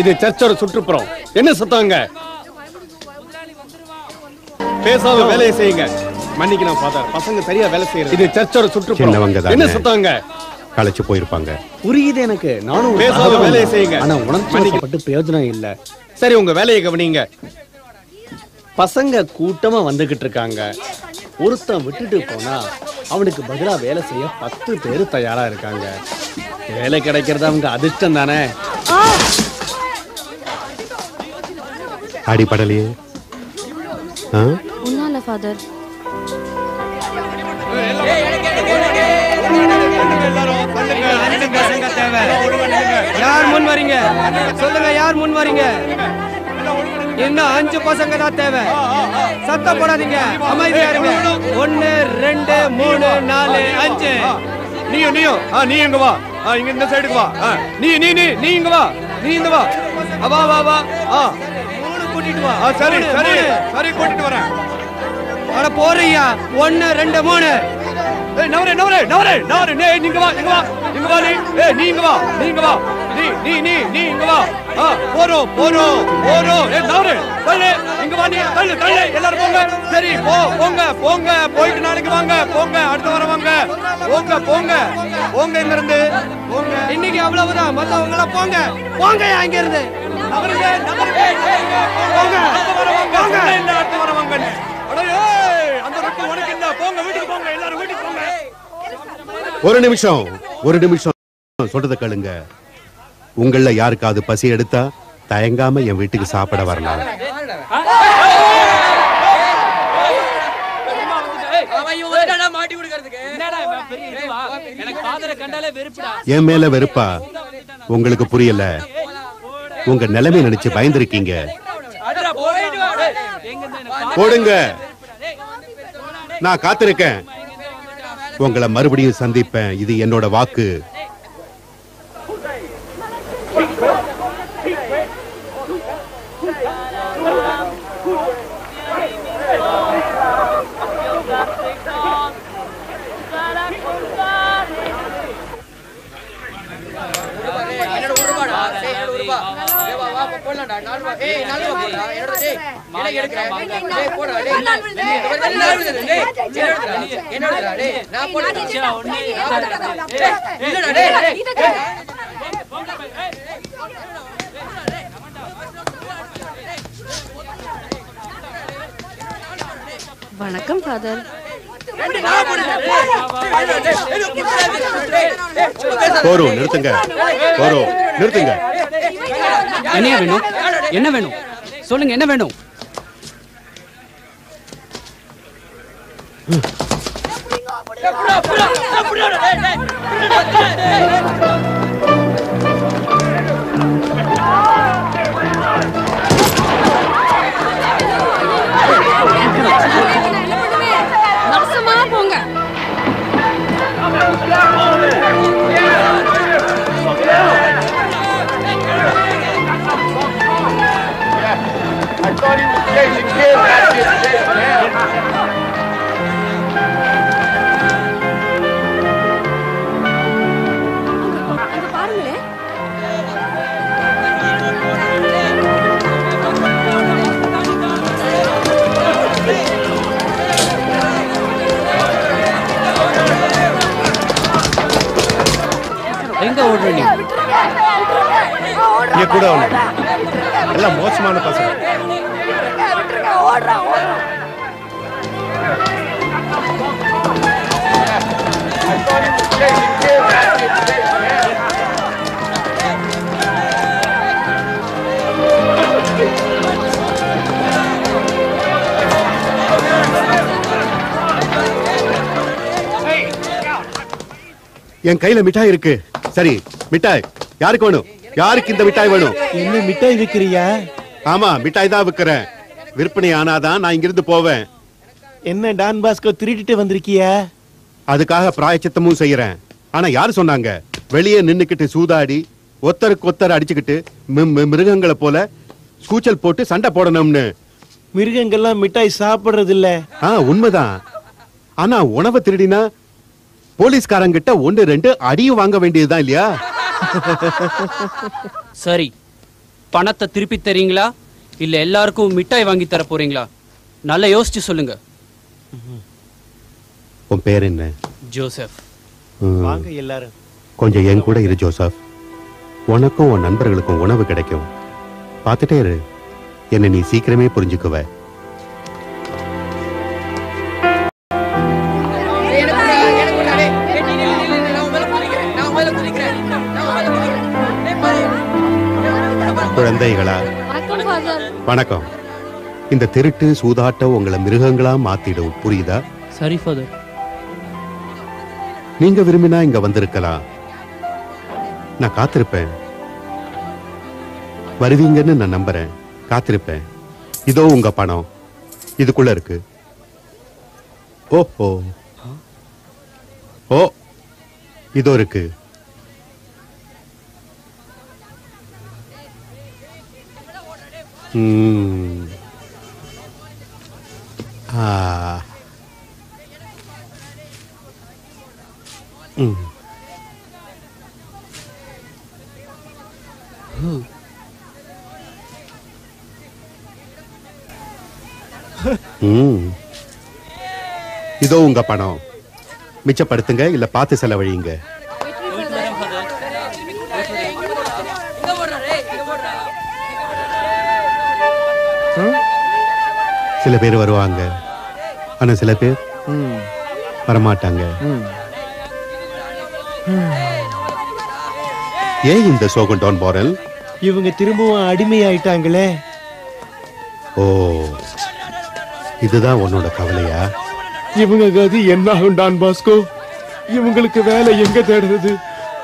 இது சர்ச்சோட சுற்றுப்புறம். என்ன சத்தங்க பேசாம வேலையை செய்யுங்க. மன்னிக்கணும் ஃபாதர் பசங்க சரியா வேலை செய்யறது இது சர்ச்சோட சுற்றுப்புறம். என்ன சத்தங்க களைச்சு போயிருப்பாங்க. புரியுது எனக்கு. நானும் பேசாம வேலையை செய்யுங்க. ஆனா உணர்ச்சிப்பட்டு பிரயோஜனம் இல்ல. சரி உங்க வேலையை கவனிங்க. பசங்க கூட்டமா வந்துகிட்டு இருக்காங்க. ஒருத்தன் விட்டுட்டு போனா அவனுக்கு பதிலா வேலை செய்ய பத்து பேர் தயாரா இருக்காங்க. வேலை கிடைக்கிறது அவங்க அதிர்ஷ்டம் தானே அடிப்படலையே ஆ? ஒன்றும் ஃபாதர் யார் முன் வரீங்க? சொல்லுங்க யார் முன் வரீங்க? இன்னும் அஞ்சு பசங்க தான் தேவை. சத்தம் போடாதீங்க. அமைதியா இருங்க. ஒன்னு ரெண்டு மூணு நாலு அஞ்சு. நீயும் நீயும் ஆ நீ இங்க வா. ஆ இங்க இந்த சைடுக்கு வா. ஆ, நீ நீ நீ நீ இங்க வா. நீ இந்த வா. வா வா வா. ஆ. கூட்டிட்டு வா. சரி சரி. சரி கூட்டிட்டு வரேன். அட போறியா? ஒன்னு ரெண்டு மூணு. ஏய் நவரே நவரே நவரே நவரே நீ நீங்க வா இங்க வா இங்க வா நீ ஏய் நீ இங்க வா நீ இங்க வா நீ நீ நீ நீ இங்க வா. ஆ போறோம் போறோம் போறோம் ஏய் நவரே தள்ளு இங்க வா நீ தள்ளு தள்ளு எல்லாரும் போங்க. சரி போ போங்க போங்க போயிட்டு நாளைக்கு வாங்க போங்க அடுத்த வாரம் வாங்க. போங்க போங்க போங்க இங்க இருந்து போங்க. இன்னைக்கு அவ்வளவுதான் மத்தவங்க எல்லாம் போங்க. போங்க இங்க இருந்து ஒரு நிமிஷம் ஒரு நிமிஷம். சொல்றத கேளுங்க. உங்கள யாருக்காவது பசி எடுத்தா தயங்காம என் வீட்டுக்கு சாப்பிட வரலாம். என் மேல வெறுப்பா? உங்களுக்கு புரியல. உங்க நிலைமை நினைச்சு பயந்துருக்கீங்க. போடுங்க. நான் காத்திருக்கேன். உங்களை மறுபடியும் சந்திப்பேன். இது என்னோட வாக்கு. வணக்கம் ஃபாதர் போறோம் நிறுத்துங்க போறோம் நிறுத்துங்க என்ன வேணும் என்ன வேணும் சொல்லுங்க என்ன வேணும் நாசமா அங்க பாருங்களேன் எங்க ஓடுற நீ கூட ஒண்ணு. எல்லாம் மோசமான பசங்க என் கையில மிட்டாய் இருக்கு. சரி மிட்டாய். யாருக்கு வேணும்? யாருக்கு இந்த மிட்டாய் வேணும்? என்ன மிட்டாய் விக்கிறியா ஆமா மிட்டாய் தான் விக்கிறேன். விற்பனை ஆனாதான் நான் இங்கிருந்து போவேன். என்ன டான் பாஸ்கோ திருடிட்டு வந்திருக்கியா? அதுக்காக பிராயச்சித்தமும் செய்யறேன். ஆனா யாரு சொன்னாங்க? வெளியே நின்னுக்கிட்டு சூதாடி ஒத்தருக்கு ஒத்தர் அடிச்சுக்கிட்டு மிருகங்களை போல கூச்சல் போட்டு சண்டை போடணும்னு. மிருகங்கள்லாம் மிட்டாய் சாப்பிடுறது இல்ல ஆ உண்மைதான். ஆனா உணவை திருடினா போலீஸ்காரங்கிட்ட ஒன்று ரெண்டு அடியும் வாங்க வேண்டியதுதான் இல்லையா? சரி. பணத்தை திருப்பி தரீங்களா? இல்ல எல்லாருக்கும் மிட்டாய் வாங்கி தர போறீங்களா? நல்லா யோசிச்சு சொல்லுங்க. உன் பேர் என்ன? ஜோசப். வாங்க எல்லாரும். கொஞ்சம் என் கூட இரு ஜோசப். உனக்கும் உன் நண்பர்களுக்கும் உணவு கிடைக்கும். பார்த்துட்டே இரு. என்னை நீ சீக்கிரமே புரிஞ்சுக்குவ. குழந்தைகளா வணக்கம். இந்த திருட்டு சூதாட்டம் உங்களை மிருகங்களா மாத்திடும். புரியுதா? சரி ஃபாதர் நீங்க விரும்பினா இங்க வந்திருக்கலாம். நான் காத்திருப்பேன். வருவீங்கன்னு நான் நம்புறேன். காத்திருப்பேன். இதோ உங்க பணம். இதுக்குள்ள இருக்கு. ஓஹோ. ஓ இதோ இருக்கு. ம். ஆ ம் இதோ உங்க பணம். மிச்சப்படுத்துங்க இல்ல பார்த்து செலவழிங்க சில பேர் வருவாங்க. ஆனா சில பேர் வரமாட்டாங்க. ஏன் இந்த சோகம் டான் பாரல்? இவங்க திரும்பவும் அடிமையாயிட்டாங்களே. ஓ இதுதான் உன்னோட கவலையா? இவங்க கதி என்ன ஆகும் டான் பாஸ்கோ? இவங்களுக்கு வேலை எங்க தேடுறது?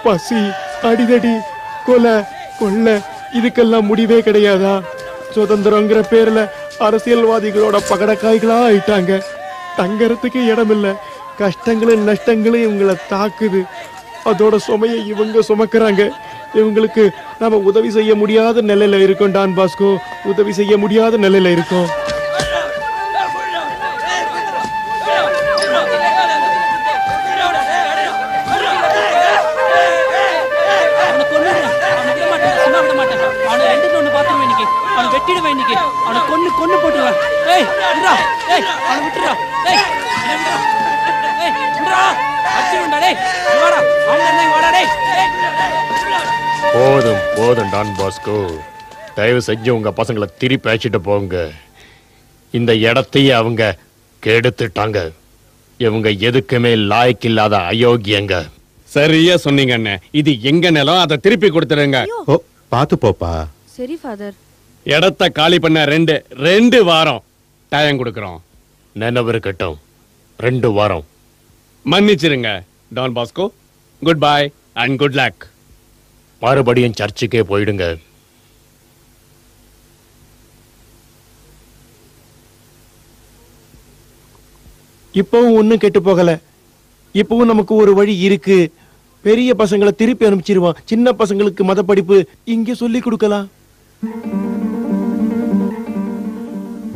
பசி அடிதடி கொலை கொள்ளை இதுக்கெல்லாம் முடிவே கிடையாதா? சுதந்திரங்கிற பேர்ல அரசியல்வாதிகளோட பகடக்காய்களா ஆயிட்டாங்க தங்கறதுக்கு இடமில்ல. கஷ்டங்களும் நஷ்டங்களும் இவங்களை தாக்குது. அதோட சுமையை இவங்க சுமக்கிறாங்க. இவங்களுக்கு நாம உதவி செய்ய முடியாத நிலையில இருக்கோம் டான் பாஸ்கோ. உதவி செய்ய முடியாத நிலையில இருக்கோம். ஏய், விட்றா. ஏய், அவனை விட்டுடுறா. ஏய், என்னை விட்றா. ஏய், விட்றா. அடிச்சிருவேன்டா, டேய். இங்க வாடா. அவன் இருந்தா இங்க வாடா, டேய். ஏய், விட்றா. போதும் போதும் டான் பாஸ்கோ தயவு செஞ்சு உங்க பசங்களை திருப்பி அழைச்சிட்டு போங்க இந்த இடத்தையே அவங்க கெடுத்துட்டாங்க இவங்க எதுக்குமே லாய்க்கில்லாத அயோக்கியங்க சரியா சொன்னீங்க அண்ணே இது எங்க நிலம் அதை திருப்பி கொடுத்துருங்க ஓ பார்த்து போப்பா சரி ஃபாதர் இடத்த காலி பண்ண ரெண்டு ரெண்டு வாரம் டைம் கொடுக்குறோம். நினைவு இருக்கட்டும். ரெண்டு வாரம். மன்னிச்சிருங்க Don Bosco good bye and good luck மறுபடியும் சர்ச்சுக்கே போயிடுங்க. இப்பவும் ஒண்ணும் கெட்டு போகல. இப்பவும் நமக்கு ஒரு வழி இருக்கு. பெரிய பசங்களை திருப்பி அனுப்பிச்சிருவான். சின்ன பசங்களுக்கு மத படிப்பு இங்க சொல்லி கொடுக்கலாம்.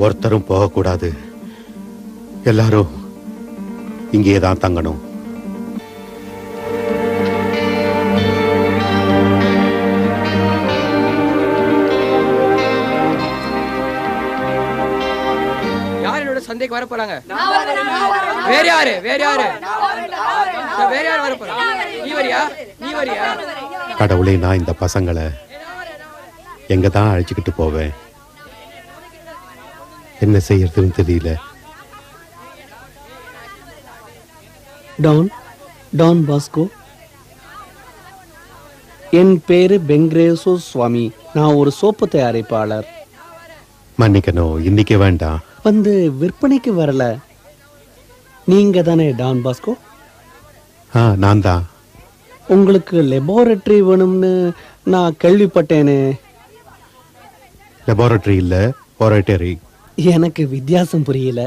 ஒருத்தரும் போகக்கூடாது. எல்லாரும் இங்கே தான் தங்கணும். யார் என்னோட சந்தைக்கு வர போறாங்க? வேற யாரு? வேற யாரு? வேற யாரு வர போறாங்க நீ வரியா? நீ வரியா? கடவுளே நான் இந்த பசங்களை எங்க தான் அழைச்சிக்கிட்டு போவேன்? என்ன செய்யறதுன்னு தெரியல. டான் டான் பாஸ்கோ என் பேரு பெங்க்ரேசோ சுவாமி. நான் ஒரு சோப்பு தயாரிப்பாளர். மன்னிக்கணும் இன்னைக்கு வேண்டாம். வந்து விற்பனைக்கு வரல. நீங்க தானே டான் பாஸ்கோ ஆ நான் தான். உங்களுக்கு லெபார்டரி வேணும்னு நான் கேள்விப்பட்டேனே. லெபார்டரி இல்ல ஒரேட்டரி எனக்கு வித்தியாசம் புரியல.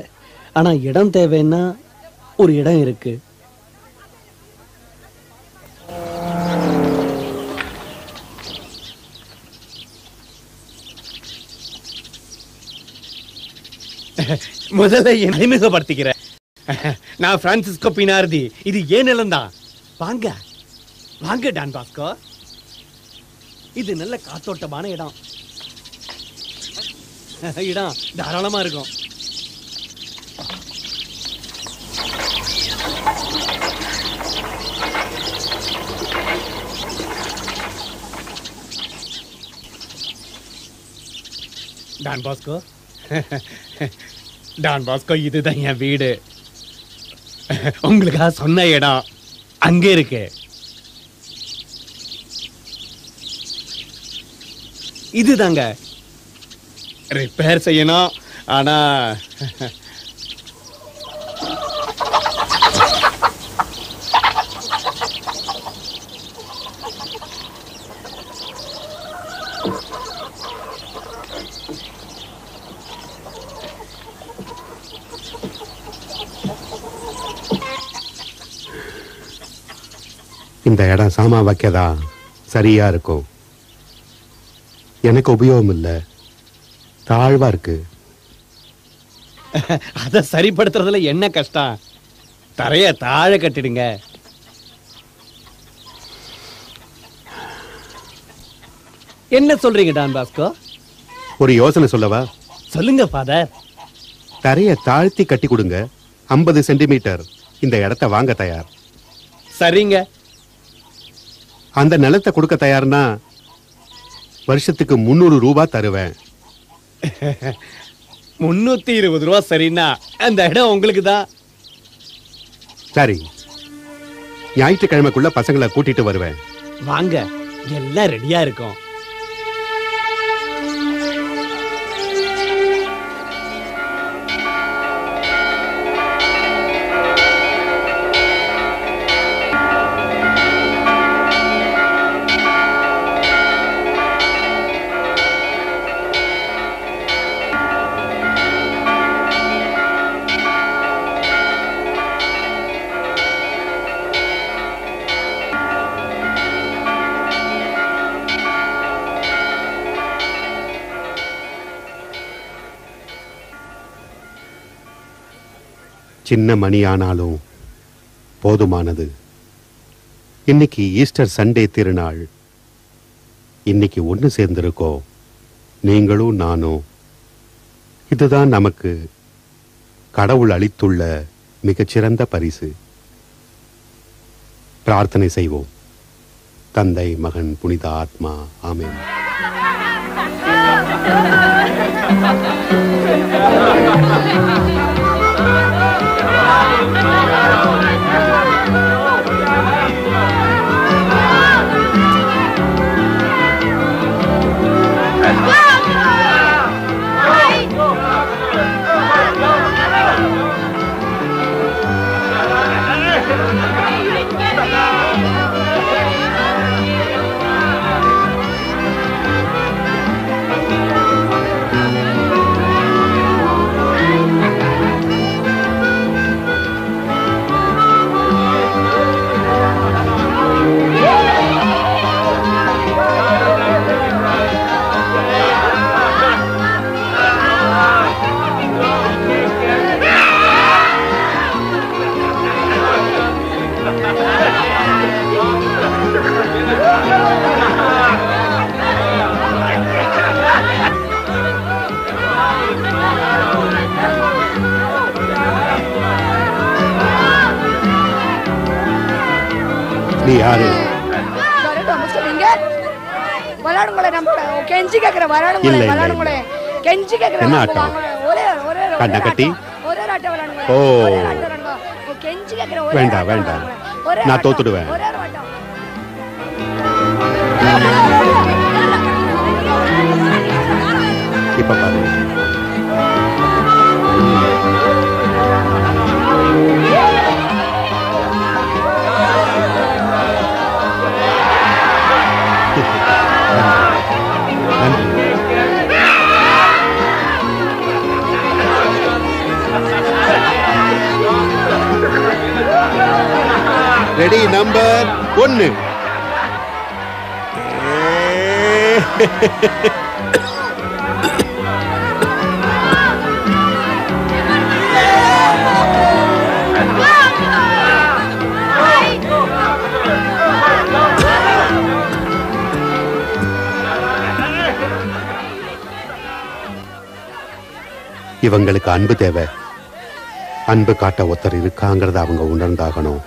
ஆனா இடம் தேவைன்னா ஒரு இடம் இருக்கு. முதல்ல என்னை அறிமுகப்படுத்திக்கிறேன் நான் பிரான்சிஸ்கோ பினார்தி. இது ஏன் நிலம் தான் வாங்க. வாங்க டான் பாஸ்கோ. இது நல்ல காத்தோட்டமான இடம். இடம் தாராளமா இருக்கும். Don Bosco? டான் பாஸ்கோ இதுதான் என் வீடு. உங்களுக்காக சொன்ன இடம் அங்கே இருக்கு. இதுதாங்க ரிப்பேர் செய்யணும். ஆனா இந்த இடம் சாமா வைக்கதா சரியா இருக்கும். எனக்கு உபயோகம் இல்லை தாழ்வா இருக்கு. அதை சரிப்படுத்துறதுல என்ன கஷ்டம்? தரைய தாழ கட்டிடுங்க. என்ன சொல்றீங்க டான் பாஸ்கோ? ஒரு யோசனை சொல்லவா? சொல்லுங்க ஃபாதர். தரைய தாழ்த்தி கட்டி கொடுங்க. 50 சென்டிமீட்டர். இந்த இடத்த வாங்க தயார். சரிங்க. அந்த நிலத்தை கொடுக்க தயார்னா வருஷத்துக்கு முந்நூறு ரூபாய் தருவேன். முன்னூத்தி இருபது ரூபா சரின்னா அந்த இடம் உங்களுக்கு தான் சரி. ஞாயிற்றுக்கிழமைக்குள்ள பசங்களை கூட்டிட்டு வருவேன். வாங்க எல்லாம் ரெடியா இருக்கும். சின்ன மணி ஆனாலும் போதுமானது. இன்னைக்கு ஈஸ்டர் சண்டே திருநாள். இன்னைக்கு ஒன்று சேர்ந்திருக்கோம் நீங்களும் நானும். இதுதான் நமக்கு கடவுள் அளித்துள்ள மிகச்சிறந்த பரிசு. பிரார்த்தனை செய்வோம். தந்தை மகன் புனித ஆத்மா ஆமென். கெஞ்சி கேக்குற ஒரே ஒரு வேண்டாம், ஆட்டம் வேண்டாம். நான் ஆட்டம். தோத்துடுவேன். ஆட்டம். இப்ப பாரு ரெடி நம்பர் ஒன்னு இவங்களுக்கு அன்பு தேவை. அன்பு காட்ட ஒருத்தர் இருக்காங்கிறத அவங்க உணர்ந்தாகணும்.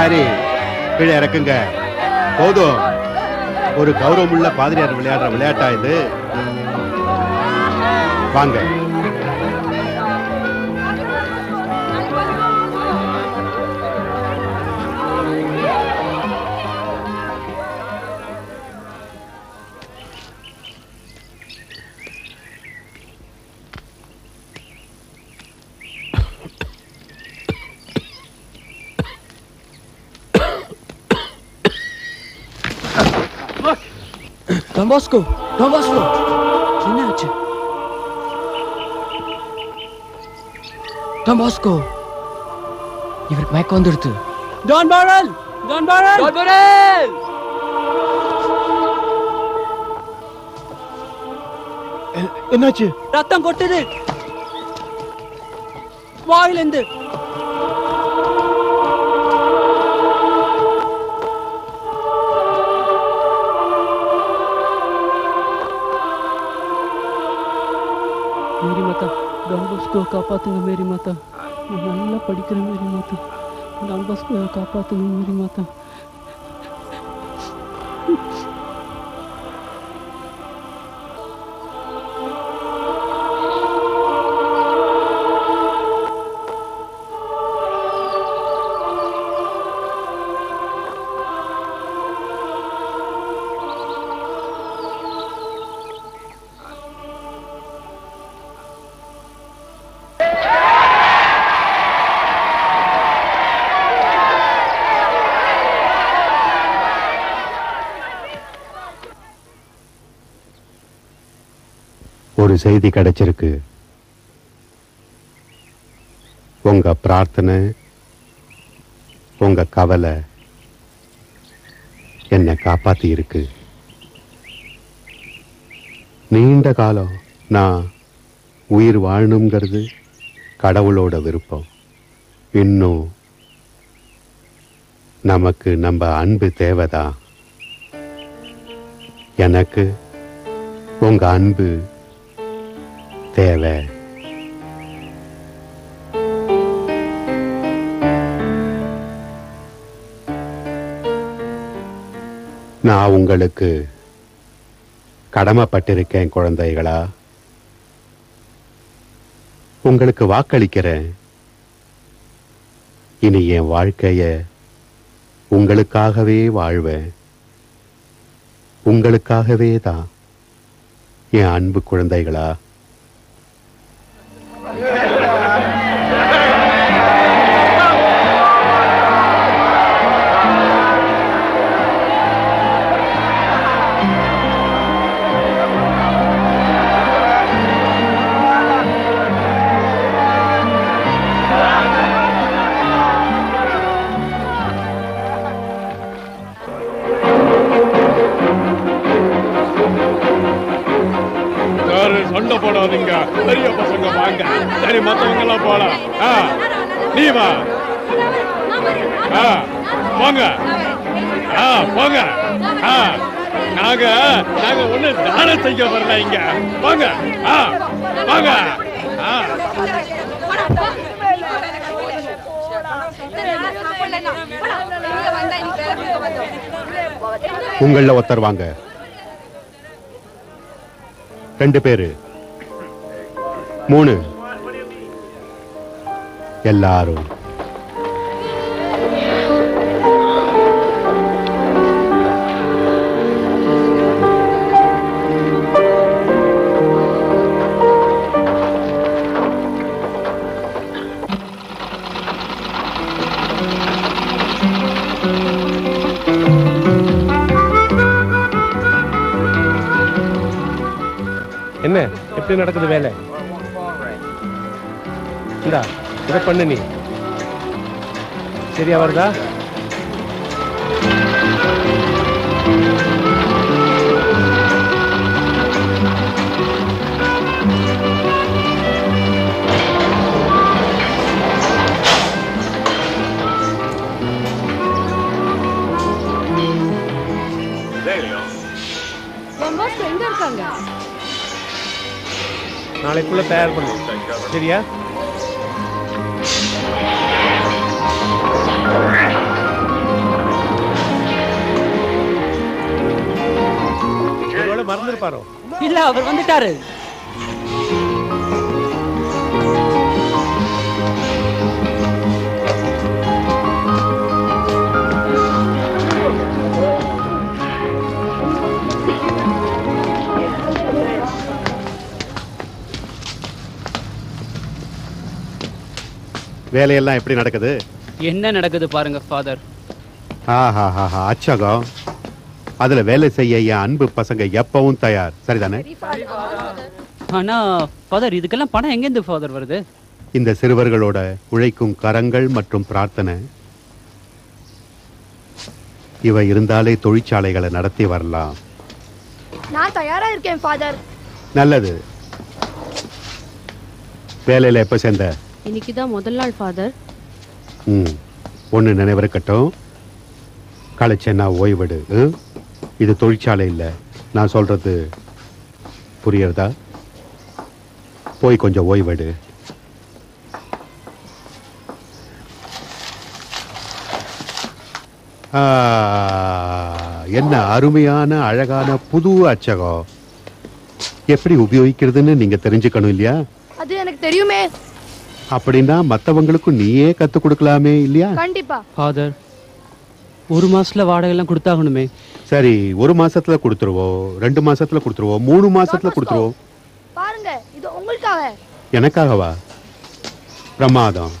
சரி கீழே இறக்குங்க. போதும். ஒரு கௌரவமுள்ள பாதிரியார் விளையாடுற விளையாட்டா இது? வாங்க. டொம்பாஸ்கோ டொம்பாஸ்கோ என்ன ஆச்சு டொம்பாஸ்கோ இவருக்கு மயக்கம் வந்துடுது Don barrel Don barrel Don barrel என்னாச்சு ரத்தம் கொட்டுது. வாயிலிருந்து காப்பாற்றுங்க மேரி மாதா. நான் நல்லா படிக்கிற மாரி மாதா. டான் பாஸ்கோ மேரி மாதா. ஒரு செய்தி கிடைச்சிருக்கு. உங்க பிரார்த்தனை உங்க கவலை என்னை காப்பாத்தி இருக்கு. நீண்ட காலம் நான் உயிர் வாழணுங்கிறது கடவுளோட விருப்பம். இன்னும் நமக்கு நம்ம அன்பு தேவைதான். எனக்கு உங்க அன்பு தேவை நான் உங்களுக்கு கடமைப்பட்டிருக்கேன் குழந்தைகளா. உங்களுக்கு வாக்களிக்கிறேன். இனி என் வாழ்க்கைய உங்களுக்காகவே வாழ்வேன். உங்களுக்காகவே தான் என் அன்பு குழந்தைகளா. யாரு வாங்க. நாங்க ஒண்ணு தானம் செய்ய வரல இங்க. வாங்க. வாங்க. உங்கள ஒருத்தர் வாங்க. ரெண்டு பேரு. மூணு. எல்லாரும். என்ன நடக்குது வேலை. இந்தா இதை பண்ணு நீ. சரியா வருதா? நாளைக்குள்ள தயார் பண்ணு. சரியா? ஒருவேளை மறந்துருப்பாரோ? இல்ல அவர் வந்துட்டாரு. வேலையெல்லாம் எப்படி நடக்குது? என்ன நடக்குது பாருங்க ஃபாதர் ஆஹா அச்சகம். அதுல வேலை செய்ய என் அன்பு பசங்க எப்பவும் தயார். சரிதானே? ஆனா ஃபாதர் இதுக்கெல்லாம் பணம் எங்கேருந்து ஃபாதர் வருது? இந்த சிறுவர்களோட உழைக்கும் கரங்கள் மற்றும் பிரார்த்தனை இவ இருந்தாலே தொழிற்சாலைகளை நடத்தி வரலாம். நான் தயாரா இருக்கேன் ஃபாதர் நல்லது. வேலையில எப்ப சேர்ந்த? இன்னைக்கு தான் முதல் நாள் ஃபாதர் ம். ஒன்று நினைவிருக்கட்டும். களைச்சேன்னா ஓய்வெடு? இது தொழிற்சாலை இல்லை. நான் சொல்றது புரியறதா போய் கொஞ்சம் ஓய்வெடு ஆ, என்ன அருமையான அழகான புது அச்சகம். எப்படி உபயோகிக்கிறதுன்னு நீங்க தெரிஞ்சுக்கணும் இல்லையா? அது எனக்கு தெரியுமே. அப்படின்னா மத்தவங்களுக்கும் நீயே கத்து கொடுக்கலாமே இல்லையா? கண்டிப்பா. ஃபாதர் ஒரு மாசத்துல வாடகை எல்லாம் கொடுத்தாகணுமே. சரி ஒரு மாசத்துல கொடுத்துருவோம் ரெண்டு மாசத்துல கொடுத்துருவோம் மூணு மாசத்துல கொடுத்துருவோம். பாருங்க இது உங்களுக்காக. எனக்காகவா? பிரமாதம்.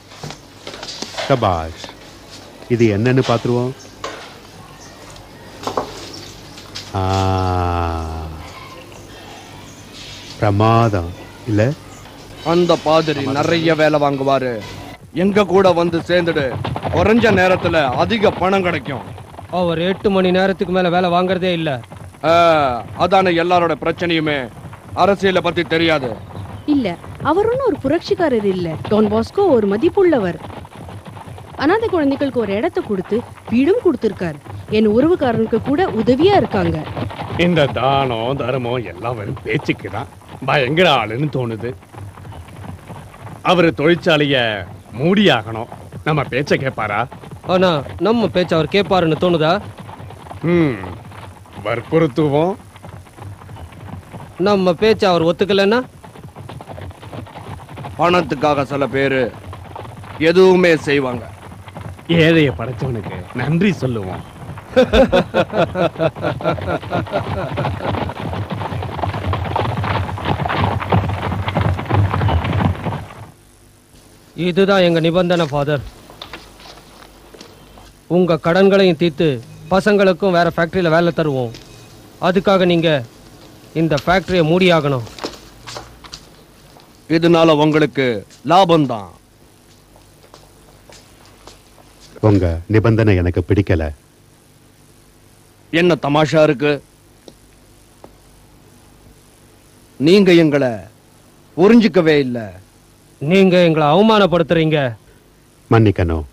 சபாஷ் இது என்னன்னு பாத்துருவோம் ஆ, பிரமாதம். இல்ல? அந்த பாதிரி நிறைய வேலை வாங்குவாரு. எங்க கூட வந்து சேர்ந்துடு. குறைஞ்ச நேரத்துல அதிக பணம் கிடைக்கும். அவர் எட்டு மணி நேரத்துக்கு மேல வேலை வாங்குறதே இல்ல. ஆ, அதானே எல்லாரோட பிரச்சனையுமே. அரசியலை பத்தி தெரியாது. இல்ல அவர் ஒன்றும் ஒரு புரட்சிக்காரர் இல்ல. டான் பாஸ்கோ ஒரு மதிப்புள்ளவர். அனாதை குழந்தைகளுக்கு ஒரு இடத்தை கொடுத்து வீடும் கொடுத்திருக்காரு. என் உறவுக்காரனுக்கு கூட உதவியா இருக்காங்க. இந்த தானம் தர்மம் எல்லாம் வெறும் பேச்சுக்கு தான் பயங்கர ஆளுன்னு தோணுது. அவரு தொழிற்சாலைய மூடியாகணும். நம்ம பேச்ச கேட்பாரா ஆனா நம்ம பேச்ச அவர் கேட்பாருன்னு தோணுதா? ம் வற்புறுத்துவோம். நம்ம பேச்ச அவர் ஒத்துக்கலைன்னா? பணத்துக்காக சில பேரு எதுவுமே செய்வாங்க. ஏழைய படைச்சவனுக்கு நன்றி சொல்லுவோம். இதுதான் எங்க நிபந்தனை ஃபாதர் உங்க கடன்களையும் தீர்த்து பசங்களுக்கும் வேற ஃபேக்டரியில வேலை தருவோம். அதுக்காக நீங்க இந்த ஃபேக்டரியை மூடியாகணும். இதனால உங்களுக்கு லாபம்தான். உங்க நிபந்தனை எனக்கு பிடிக்கல. என்ன தமாஷா இருக்கு? நீங்க எங்களை புரிஞ்சுக்கவே இல்லை. நீங்க எங்களை அவமானப்படுத்துறீங்க. மன்னிக்கணும்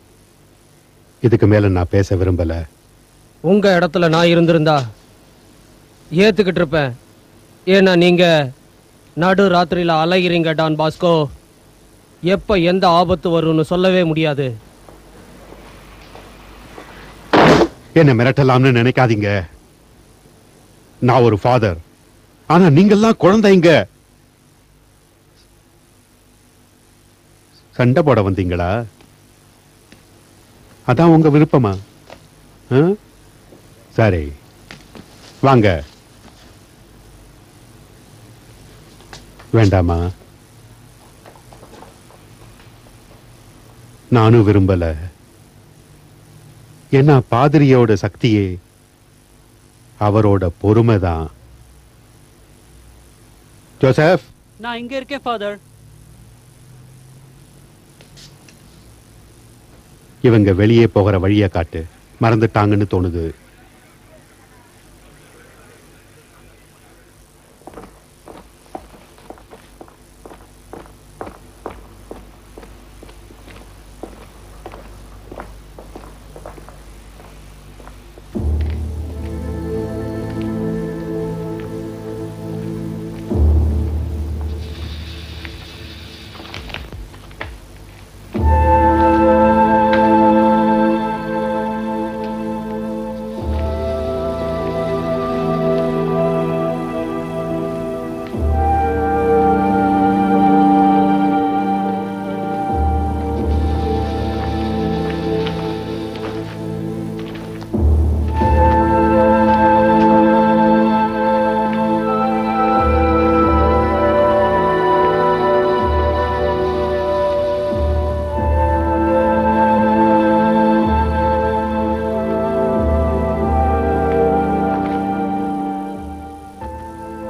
இதுக்கு மேல நான் பேச விரும்பல. உங்க இடத்துல நான் இருந்திருந்தா ஏத்துக்கிட்டு இருப்பேன். ஏன்னா நீங்க நடு ராத்திரியில அலைகிறீங்க டான் பாஸ்கோ. எப்ப எந்த ஆபத்து வரும்னு சொல்லவே முடியாது. என்ன மிரட்டலாம்னு நினைக்காதீங்க. நான் ஒரு ஃபாதர் ஆனா நீங்கெல்லாம் குழந்தைங்க. சண்டை போட வந்தீங்களா? அதான் உங்க விருப்பமா? சரி. வாங்க. வேண்டாமா? நானும் விரும்பல. ஏன்னா பாதிரியோட சக்தியே அவரோட பொறுமை தான் ஜோசப்? நான் இங்க இருக்கேன் ஃபாதர். இவங்க வெளியே போகிற வழியை காட்டு. மறந்துட்டாங்கன்னு தோணுது.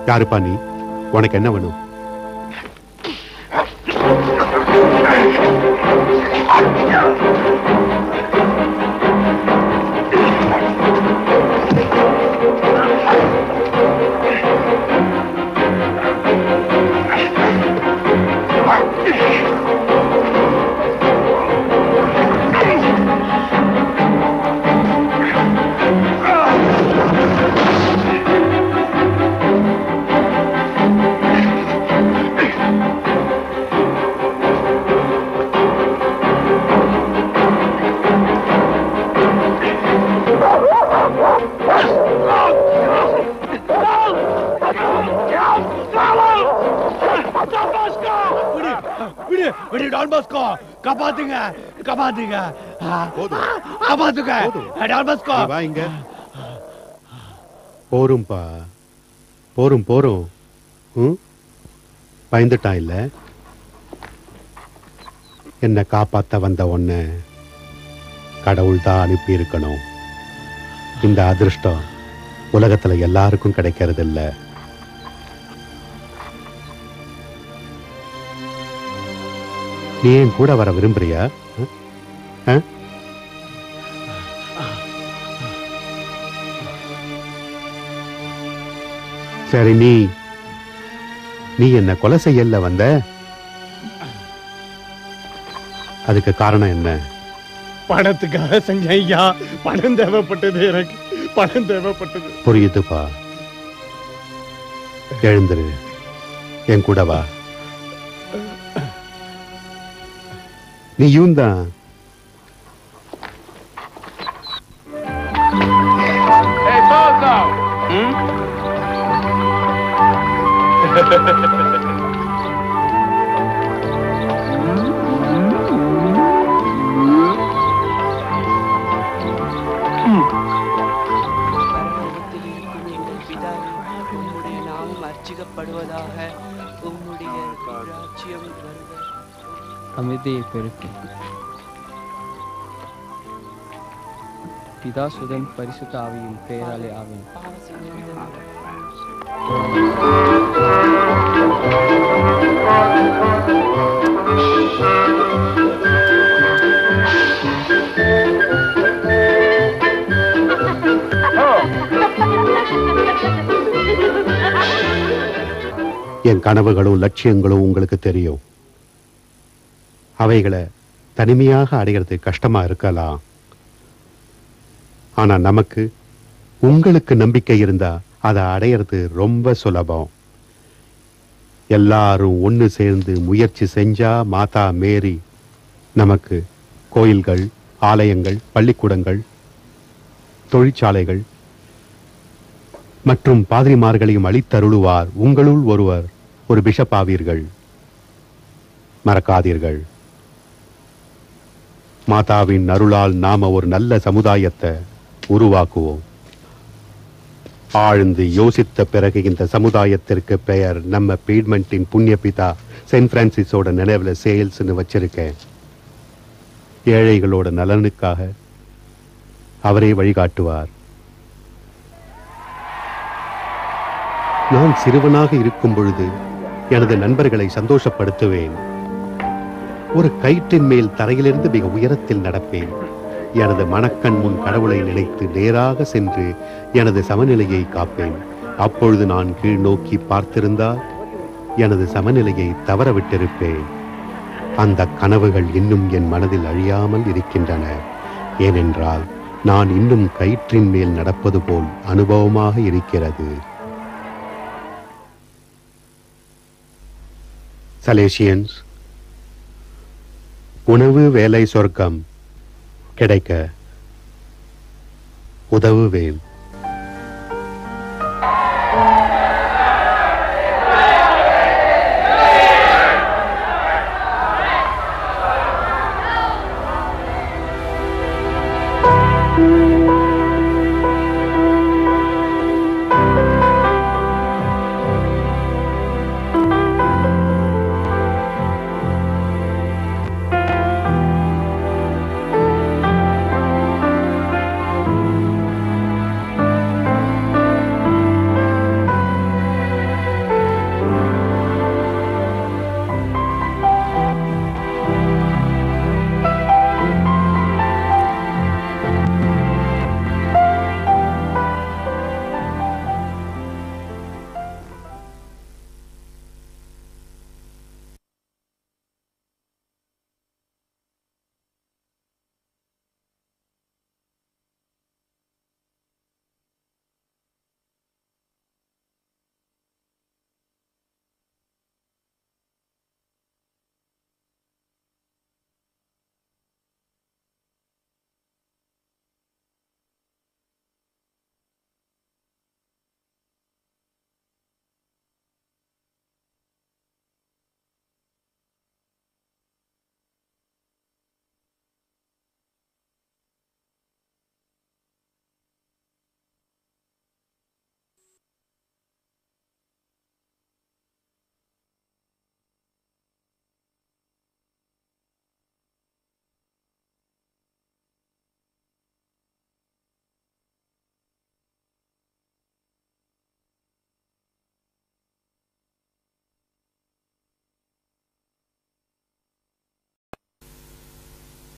யாருப்பா நீ? உனக்கு என்ன வேணும்? காப்பாத்துங்க ஆ, போதும். காப்பாத்துங்க போதும். Don Bosco. நீ வா இங்க. போரும்பா. போரும் போரும். ம்? பயந்துட்டான் இல்ல? என்ன காப்பாத்த வந்த ஒன்ன கடவுள் தான் அனுப்பி இருக்கணும் இந்த அதிர்ஷ்டம் உலகத்துல எல்லாருக்கும் கிடைக்கிறது இல்ல நீ என் கூட வர விரும்புறியா? சரி நீ நீ என்ன கொலை செய்யல வந்த? அதுக்கு காரணம் என்ன? பணத்துக்காக செஞ்சேன் ஐயா பணம் தேவைப்பட்டது எனக்கு. பணம் தேவைப்பட்டது. புரியுதுப்பா எழுந்துரு. என் கூட வா. நீயும் தான் பிதா சுதன் பரிசுத்த ஆவியின் பெயராலே ஆகும் என் கனவுகளும் லட்சியங்களும் உங்களுக்கு தெரியும். அவைகளை தனிமையாக அடைகிறது கஷ்டமா இருக்கலாம். ஆனா நமக்கு உங்களுக்கு நம்பிக்கை இருந்தா அதை அடையிறது ரொம்ப சுலபம். எல்லாரும் ஒன்று சேர்ந்து முயற்சி செஞ்சா மாதா மேரி நமக்கு கோயில்கள் ஆலயங்கள் பள்ளிக்கூடங்கள் தொழிற்சாலைகள் மற்றும் பாதிரிமார்களையும் அளித்தருளுவார் உங்களுள் ஒருவர் ஒரு பிஷப் ஆவீர்கள். மறக்காதீர்கள். மாதாவின் அருளால் நாம ஒரு நல்ல சமுதாயத்தை உருவாக்குவோம். ஆழ்ந்து யோசித்த பிறகு இந்த சமுதாயத்திற்கு பெயர் நம்ம பீட்மெண்டின் புண்ணியபிதா சென்ட் பிரான்சிஸோட நினைவுல சேல்ஸ்னு வச்சிருக்கேன். ஏழைகளோட நலனுக்காக அவரே வழிகாட்டுவார். நான் சிறுவனாக இருக்கும் பொழுது எனது நண்பர்களை சந்தோஷப்படுத்துவேன். ஒரு கயிற்றின் மேல் தரையிலிருந்து மிக உயரத்தில் நடப்பேன். எனது மனக்கண் முன் கடவுளை நினைத்து நேராக சென்று எனது சமநிலையை காப்பேன். அப்பொழுது நான் கீழ் நோக்கி பார்த்திருந்தால் எனது சமநிலையை தவறவிட்டிருப்பேன். அந்த கனவுகள் இன்னும் என் மனதில் அழியாமல் இருக்கின்றன. ஏனென்றால் நான் இன்னும் கயிற்றின் மேல் நடப்பது போல் அனுபவமாக இருக்கிறது. சலேசியன்ஸ் உணவு வேலை சொர்க்கம். கிடைக்க உதவுவேன்.